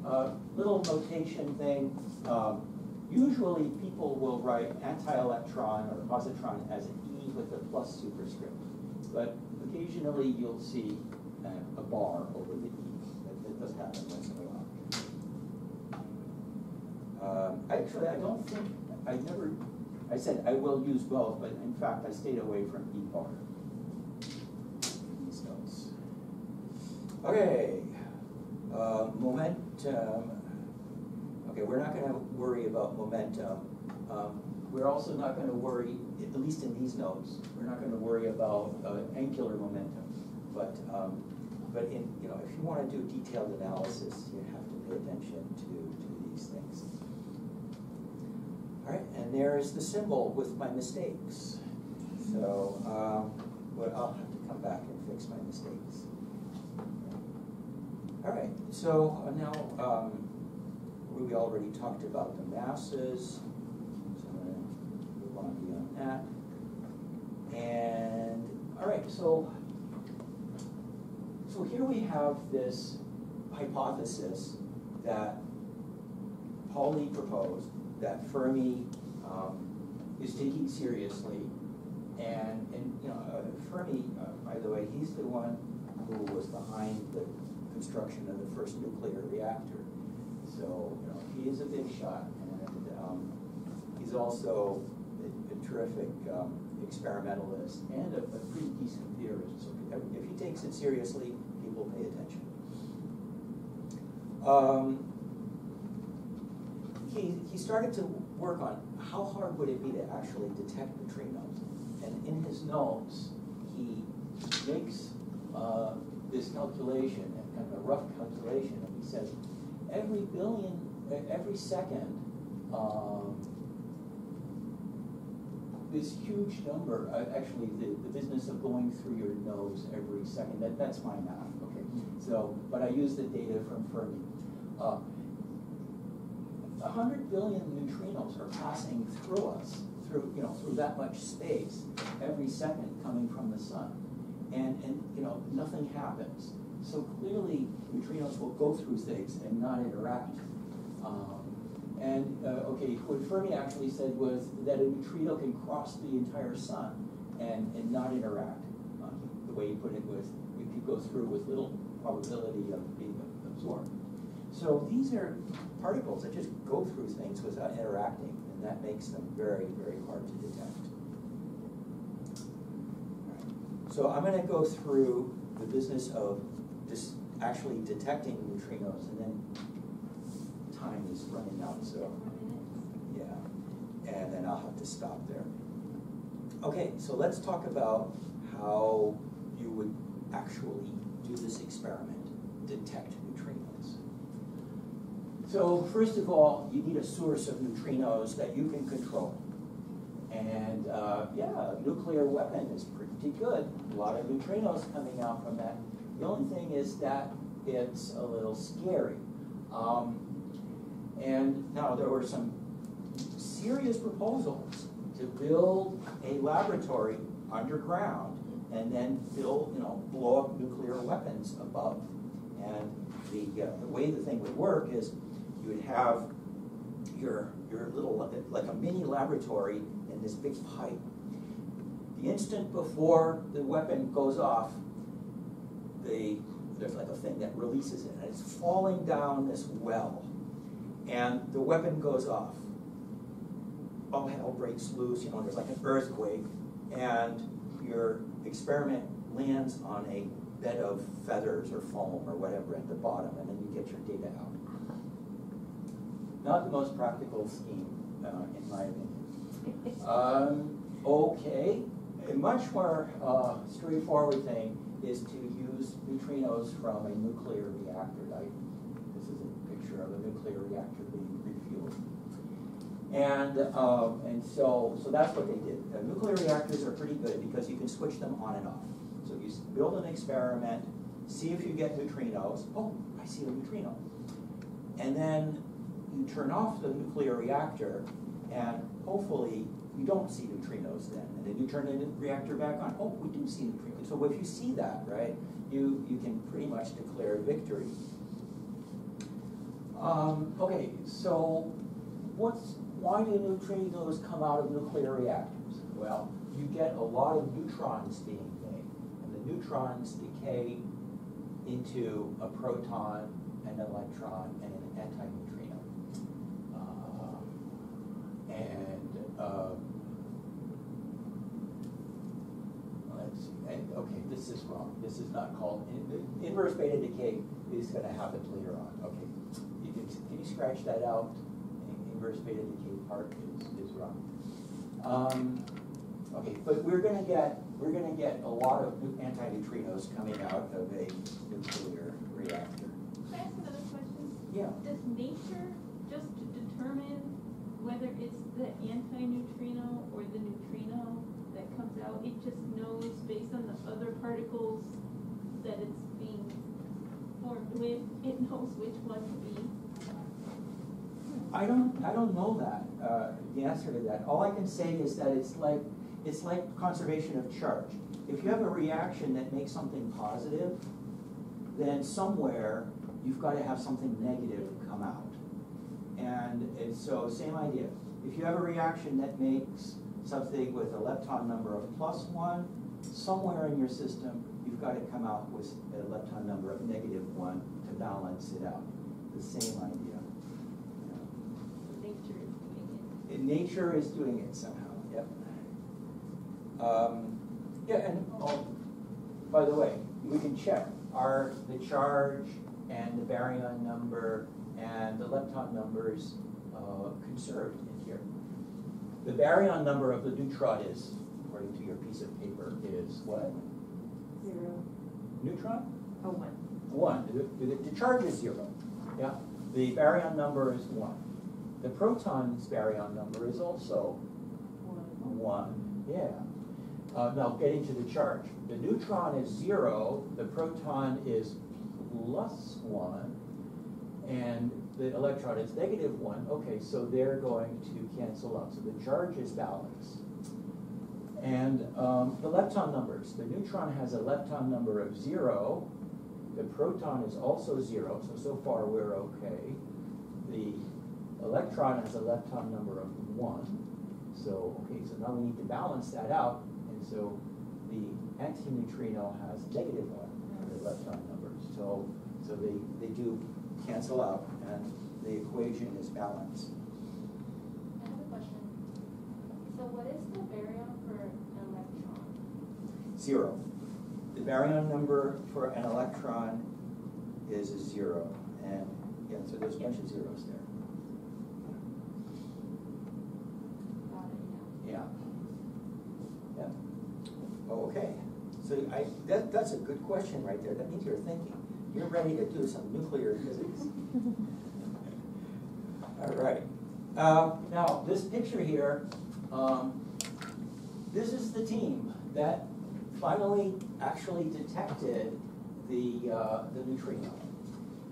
Uh, little notation thing, um, usually people will write anti-electron or positron as an E with a plus superscript. But occasionally you'll see uh, a bar over the E. That, that does happen once in. Um, actually, I don't think, I never, I said I will use both, but in fact, I stayed away from E bar. These notes. Okay, uh, momentum. Okay, we're not gonna worry about momentum. Um, we're also not gonna worry, at least in these notes, we're not gonna worry about uh, angular momentum. But, um, but in, you know, if you wanna do detailed analysis, you have to pay attention to, to these things. Right, and there is the symbol with my mistakes. So, um, I'll have to come back and fix my mistakes. All right, so uh, now, um, we already talked about the masses, so I'm gonna move on beyond that. And, all right, so, so here we have this hypothesis that Pauli proposed, that Fermi um, is taking seriously. And, and you know, uh, Fermi, uh, by the way, he's the one who was behind the construction of the first nuclear reactor. So, you know, he is a big shot, and um, he's also a, a terrific um, experimentalist and a, a pretty decent theorist. So if he takes it seriously, people pay attention. Um, he, he started to work on how hard would it be to actually detect neutrinos. And in his notes, he makes uh, this calculation, kind of a rough calculation, and he says, every billion, every second, um, this huge number, uh, actually, the, the business of going through your nose every second, that, that's my math, okay? So, but I use the data from Fermi. Uh, a hundred billion neutrinos are passing through us, through, you know, through that much space every second coming from the sun. And, and, you know, nothing happens. So clearly, neutrinos will go through things and not interact. Um, and, uh, okay, what Fermi actually said was that a neutrino can cross the entire sun and, and not interact. Uh, the way he put it was, it could go through with little probability of being absorbed. So these are particles that just go through things without interacting, and that makes them very, very hard to detect. So I'm going to go through the business of just actually detecting neutrinos, and then time is running out, so yeah, and then I'll have to stop there. Okay, so let's talk about how you would actually do this experiment, detect. So first of all, you need a source of neutrinos that you can control. And uh, yeah, a nuclear weapon is pretty good. A lot of neutrinos coming out from that. The only thing is that it's a little scary. Um, and now there were some serious proposals to build a laboratory underground and then build, you know, blow up nuclear weapons above. And the, uh, the way the thing would work is you would have your, your little, like a mini laboratory in this big pipe. The instant before the weapon goes off, the, there's like a thing that releases it, and it's falling down this well. And the weapon goes off. All hell breaks loose, you know, there's like an earthquake, and your experiment lands on a bed of feathers or foam or whatever at the bottom, and then you get your data out. Not the most practical scheme, uh, in my opinion. Um, okay, a much more uh, straightforward thing is to use neutrinos from a nuclear reactor. I, this is a picture of a nuclear reactor being refueled. And, um, and so, so that's what they did. Uh, nuclear reactors are pretty good because you can switch them on and off. So you build an experiment, see if you get neutrinos. Oh, I see a neutrino. And then you turn off the nuclear reactor, and hopefully you don't see neutrinos then. And then you turn the reactor back on, oh, we do see neutrinos. So if you see that, right, you, you can pretty much declare victory. Um, okay, so what's, why do neutrinos come out of nuclear reactors? Well, you get a lot of neutrons being made, and the neutrons decay into a proton, an electron, and an antineutrino. Uh, and uh, let's see, and, okay, this is wrong. This is not called in, inverse beta decay is going to happen later on. Okay, you can can you scratch that out? Inverse beta decay part is is wrong. Um, okay, but we're going to get we're going to get a lot of antineutrinos coming out of a nuclear reactor. Can I ask another question? Yeah. Does nature just determine whether it's the antineutrino or the neutrino that comes out? It just knows based on the other particles that it's being formed with, it knows which one to be? I don't, I don't know that, uh, the answer to that. All I can say is that it's like, it's like conservation of charge. If you have a reaction that makes something positive, then somewhere you've got to have something negative come out. And it's, so same idea. If you have a reaction that makes something with a lepton number of plus one, somewhere in your system, you've got to come out with a lepton number of negative one to balance it out. The same idea. Yeah. Nature is doing it. In Nature is doing it somehow, yep. Um, Yeah, and, oh, by the way, we can check, are the charge and the baryon number and the lepton numbers uh, conserved in here? The baryon number of the neutron is, according to your piece of paper, is what? Zero. Neutron? Oh, one. One, the, the- the charge is zero, yeah? The baryon number is one. The proton's baryon number is also One. one, yeah. Uh, now, getting to the charge. The neutron is zero, the proton is plus one, and the electron is negative one. Okay, so they're going to cancel out, so the charge is balanced. And um, the lepton numbers, the neutron has a lepton number of zero, the proton is also zero, so so far we're okay. The electron has a lepton number of one, so, okay, so now we need to balance that out, and so the antineutrino has negative one, the lepton numbers, so, so they, they do cancel out, and the equation is balanced. I have a question. So what is the baryon for an electron? Zero. The baryon number for an electron is a zero, and, yeah, so there's a bunch of zeros there. Yeah. Yeah. Oh, okay. So I, that, that's a good question right there. That means you're thinking. You're ready to do some nuclear physics. All right. Uh, now, this picture here, um, this is the team that finally actually detected the, uh, the neutrino.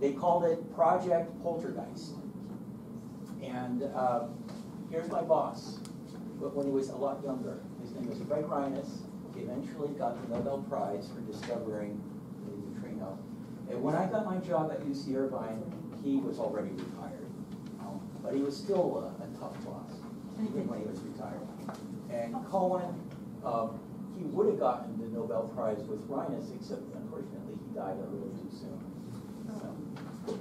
They called it Project Poltergeist. And uh, here's my boss, but when he was a lot younger. His name was Fred Reines. He eventually got the Nobel Prize for discovering. And when I got my job at UC Irvine, he was already retired. Um, But he was still a, a tough boss, even when he was retired. And Cowan, um, he would have gotten the Nobel Prize with Reines, except unfortunately he died a little too soon. So,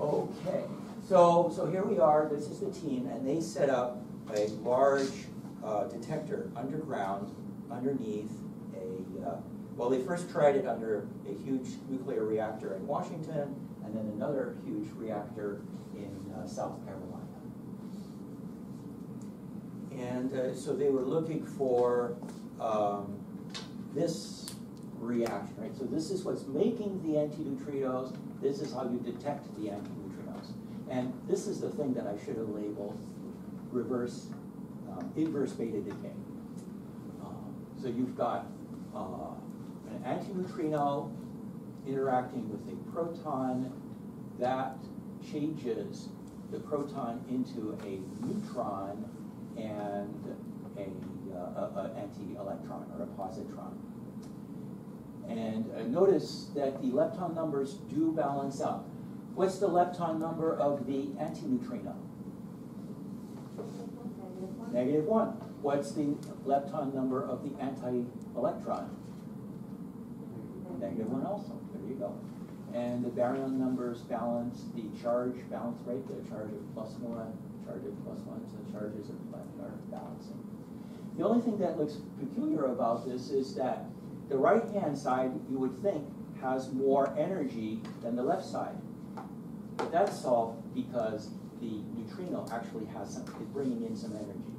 Okay, so, so here we are, this is the team, and they set up a large uh, detector underground, underneath a, uh, well, they first tried it under a huge nuclear reactor in Washington, and then another huge reactor in uh, South Carolina. And uh, so they were looking for um, this reaction, right? So this is what's making the antineutrinos, this is how you detect the antineutrinos. And this is the thing that I should have labeled reverse, um, inverse beta decay. Um, So you've got uh, antineutrino interacting with a proton that changes the proton into a neutron and a, uh, a, a anti-electron or a positron. And uh, notice that the lepton numbers do balance out. What's the lepton number of the antineutrino? Negative one. Negative one. What's the lepton number of the anti-electron? Negative one also, there you go. And the baryon numbers balance the charge balance, right, the charge of plus one, charge of plus one, so the charges are balancing. The only thing that looks peculiar about this is that the right-hand side, you would think, has more energy than the left side. But that's solved because the neutrino actually has some, is bringing in some energy.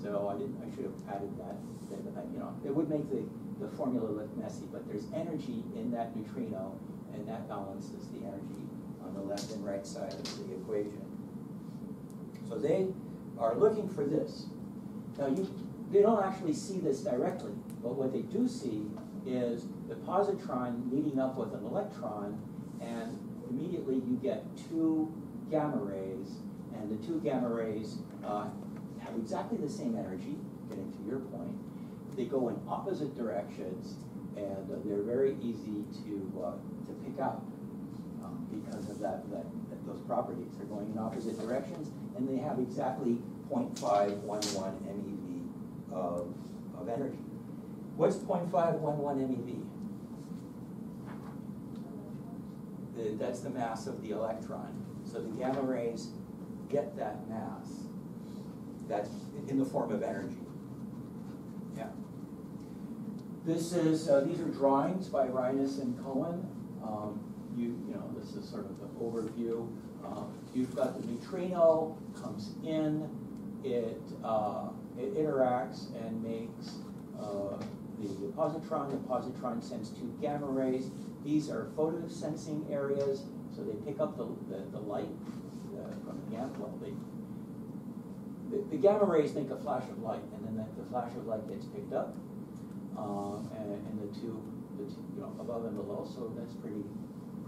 So I didn't, I should have added that, that, that, you know, it would make the, the formula look messy, but there's energy in that neutrino, and that balances the energy on the left and right side of the equation. So they are looking for this. Now you, they don't actually see this directly, but what they do see is the positron meeting up with an electron, and immediately you get two gamma rays, and the two gamma rays uh, have exactly the same energy, getting to your point. They go in opposite directions, and uh, they're very easy to, uh, to pick out um, because of that, that, that- those properties. They're going in opposite directions, and they have exactly 0.511 MeV of, of energy. What's 0.511 MeV? The, that's the mass of the electron. So the gamma rays get that mass. That's in the form of energy. Yeah. This is, uh, these are drawings by Reines and Cowan. Um, you, you know, this is sort of the overview. Um, you've got the neutrino comes in, it, uh, it interacts and makes uh, the positron. The positron sends two gamma rays. These are photosensing areas, so they pick up the, the, the light uh, from the gamma. Well, they, the, the gamma rays make a flash of light, and then the, the flash of light gets picked up, um, and, and the two, the two, you know, above and below. So that's pretty,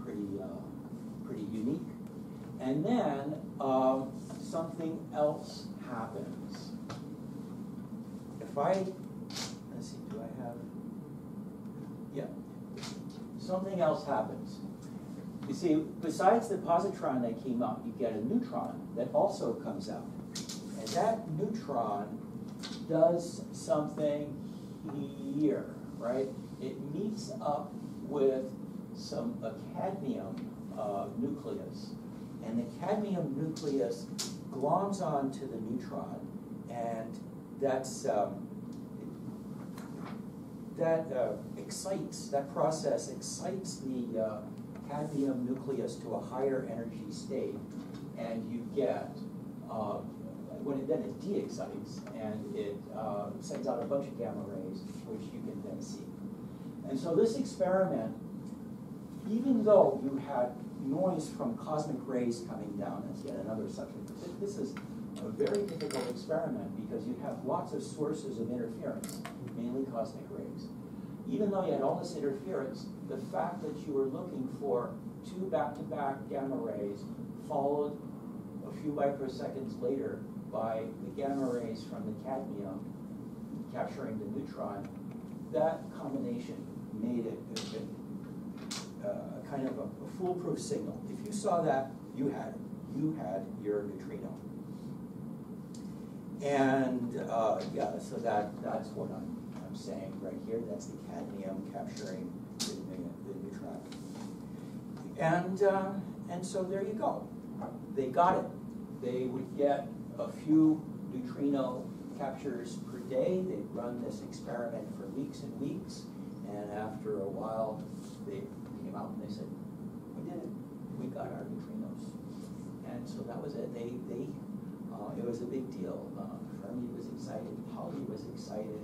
pretty, uh, pretty unique. And then um, something else happens. If I, let's see, do I have? Yeah. Something else happens. You see, besides the positron that came up, you get a neutron that also comes out. And that neutron does something here, right? It meets up with some a cadmium uh, nucleus, and the cadmium nucleus gloms on to the neutron, and that's um, that uh, excites that process excites the uh, cadmium nucleus to a higher energy state, and you get uh, when it then it de-excites and it uh, sends out a bunch of gamma rays, which you can then see. And so this experiment, even though you had noise from cosmic rays coming down, that's yet another subject. This is a very difficult experiment because you have lots of sources of interference, mainly cosmic rays. Even though you had all this interference, the fact that you were looking for two back-to-back gamma rays followed a few microseconds later by the gamma rays from the cadmium capturing the neutron, that combination made it a- a, uh, kind of a a foolproof signal. If you saw that, you had it. You had your neutrino. And, uh, yeah, so that, that's what I'm, I'm saying right here. That's the cadmium capturing the, the neutron. And, um, and so there you go. They got it. They would get a few neutrino captures per day. They'd run this experiment for weeks and weeks. And after a while, they came out and they said, we did it. We got our neutrinos. And so that was it. They, they, uh, it was a big deal. Uh, Fermi was excited, Pauli was excited,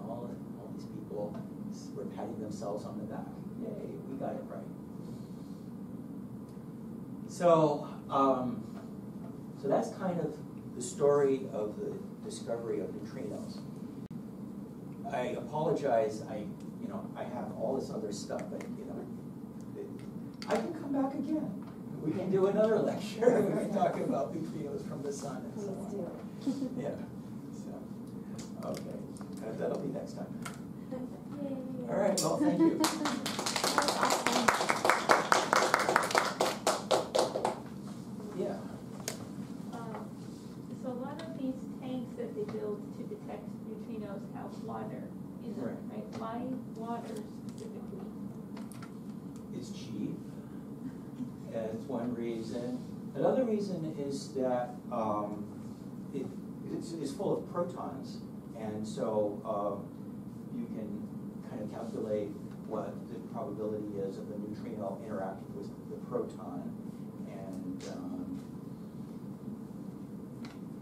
all, all these people were patting themselves on the back. Yay, we got it right. So, um, so that's kind of the story of the discovery of neutrinos. I apologize, I, you know, I have all this other stuff, but, you know, it- I can come back again. we can do another lecture, we can talk about neutrinos from the sun and so on. Yeah, so, okay, that'll be next time. All right, well, thank you. Yeah, Um, So a lot of these tanks that they build to detect neutrinos have water is, them, right? Why water specifically? it's cheap, that's one reason. Another reason is that, um, it, it's, it's full of protons, and so, um, you can kind of calculate what the probability is of the neutrino interacting with the proton, and, um,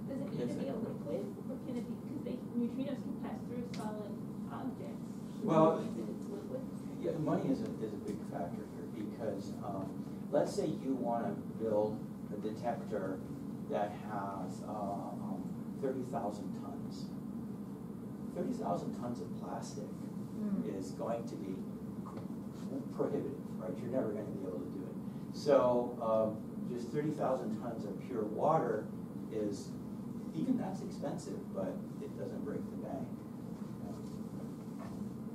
Does it need to be a liquid, or can it be, because neutrinos can pass through solid objects? Well- If it's liquid? Yeah, money is a, is a big factor here, because, um, let's say you wanna build a detector that has, uh, um, thirty thousand tons. Thirty thousand tons of plastic Mm. is going to be prohibitive, right? You're never gonna be able to do it. So, um, just thirty thousand tons of pure water is, even that's expensive, but it doesn't break the bank.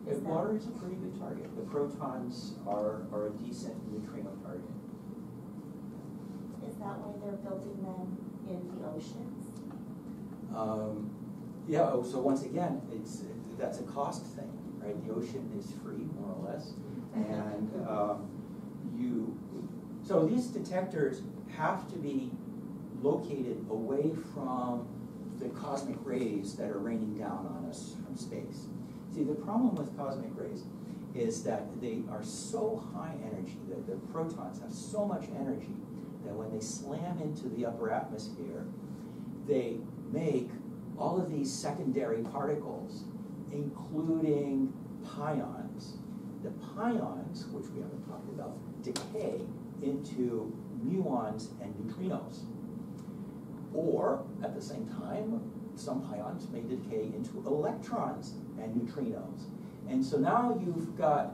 Is Uh, Water is a pretty good target. The protons are, are a decent neutrino target. Is that why they're building them in the oceans? Um, yeah, oh, so once again, it's, that's a cost thing, right? The ocean is free, more or less. And, um, you, so these detectors have to be located away from the cosmic rays that are raining down on us from space. See, the problem with cosmic rays is that they are so high energy, that the protons have so much energy, that when they slam into the upper atmosphere, they make all of these secondary particles, including pions. The pions, which we haven't talked about, decay into muons and neutrinos. Or, at the same time, some pions may decay into electrons and neutrinos. And so now you've got,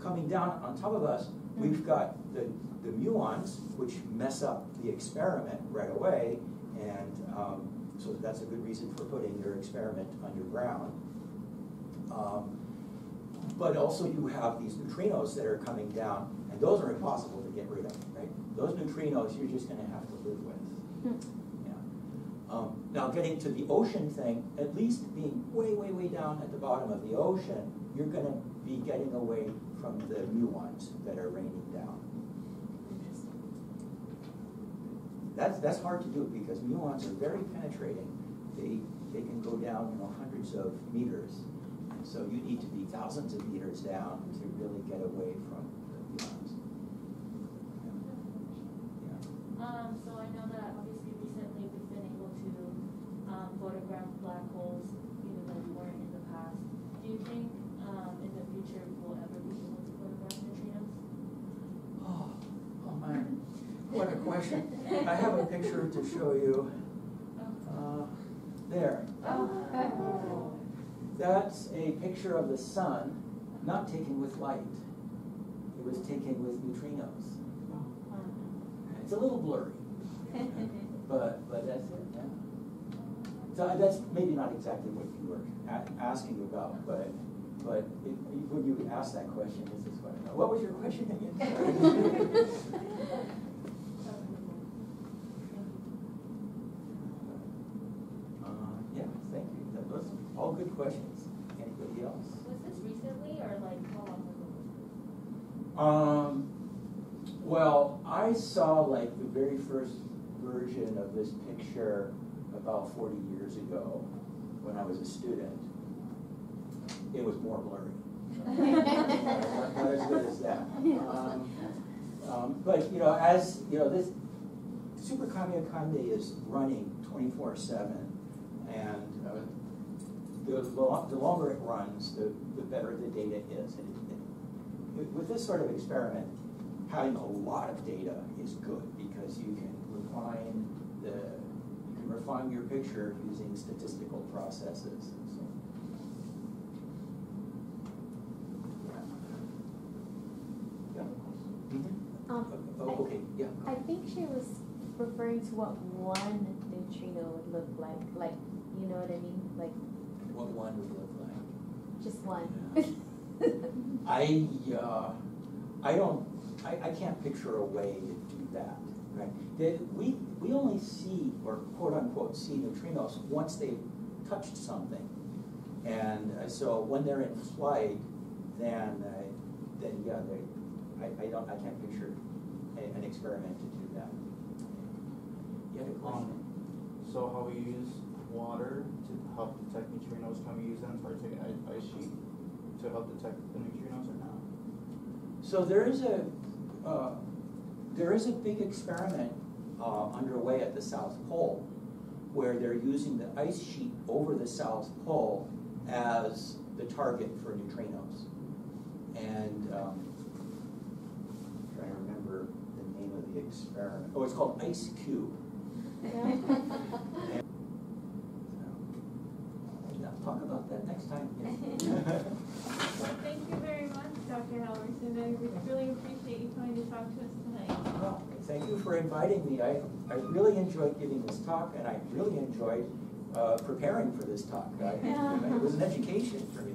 coming down on top of us, we've got the, the muons, which mess up the experiment right away, and um, so that's a good reason for putting your experiment underground. Um, But also you have these neutrinos that are coming down, and those are impossible to get rid of, right? Those neutrinos, you're just gonna have to live with. Yeah. Um, now, getting to the ocean thing, at least being way, way, way down at the bottom of the ocean, you're gonna be getting away from the muons that are raining down. That's, that's hard to do because muons are very penetrating. They, they can go down, you know, hundreds of meters. And so you need to be thousands of meters down to really get away from the muons. Yeah. Um, so I know that obviously recently we've been able to, um, photograph black holes, even though we weren't in the past. Do you think, um, in the future we'll ever be able to photograph neutrinos? Oh, oh man, what a question. I have a picture to show you. Uh, There. Oh. That's a picture of the sun, not taken with light. It was taken with neutrinos. It's a little blurry, but, but that's it, yeah. So that's maybe not exactly what you were a- asking about, but, but it- when you asked that question, this is what, I know. what was your question again? Uh, yeah, thank you. That was all good questions. Anybody else? Was this recently or like how long ago was this? Um, well, I saw like the very first version of this picture about forty years ago when I was a student. It was more blurry. Not as good as that. Um, um, But, you know, as, you know, this, Super Kamiokande is running twenty-four seven, and the, lo- the longer it runs, the, the better the data is. And it- it- With, with this sort of experiment, having a lot of data is good, because you can refine the, you can refine your picture using statistical processes so. Yeah. Um, Oh, okay, yeah, I think she was referring to what one neutrino would look like, like, you know what I mean? Like, What one would look like. just one. I, uh, I don't, I, I can't picture a way to do that, right? That we, we only see, or quote unquote, see neutrinos once they've touched something. And uh, so when they're in flight, then, uh, then, yeah, they, I, I don't, I can't picture a- an experiment to do that. You had a question? So how we use water to help detect neutrinos, can we use them for taking ice, ice sheet to help detect the neutrinos or not? So there is a, uh, there is a big experiment uh, underway at the South Pole where they're using the ice sheet over the South Pole as the target for neutrinos. And, um, I'm trying to remember the name of the experiment. Oh, it's called Ice Cube. And, yeah, Talk about that next time. Well, thank you very much, Dr. Halverson, I re- really appreciate you coming to talk to us tonight. Well, Thank you for inviting me. I, I really enjoyed giving this talk, and I really enjoyed uh, preparing for this talk. I- It was an education for me,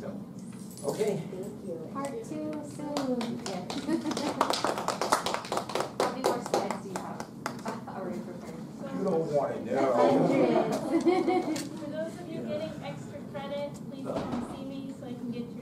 so, okay. Thank you. Part two soon. How many more slides do you have already prepared? You don't want to know. Hundreds it, please come see me so I can get your